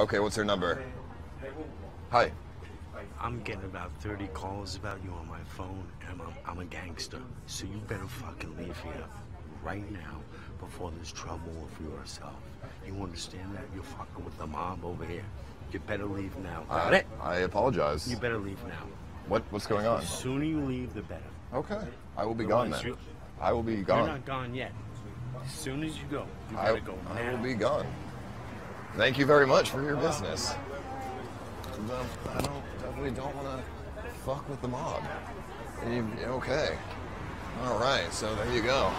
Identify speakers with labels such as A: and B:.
A: Okay, what's her number? Hi.
B: I'm getting about 30 calls about you on my phone, and I'm, I'm a gangster. So you better fucking leave here right now before there's trouble for yourself. You understand that? You're fucking with the mob over here. You better leave now. Got
A: I,
B: it?
A: I apologize.
B: You better leave now.
A: What what's going on?
B: The sooner you leave, the better.
A: Okay. I will be gone then.
B: you-
A: I will be gone.
B: You're not gone yet. As soon as you go, you
A: I,
B: better go
A: I
B: now.
A: will be gone. Thank you very much for your business. I don't definitely don't want to fuck with the mob. You- Okay. All right. So there you go.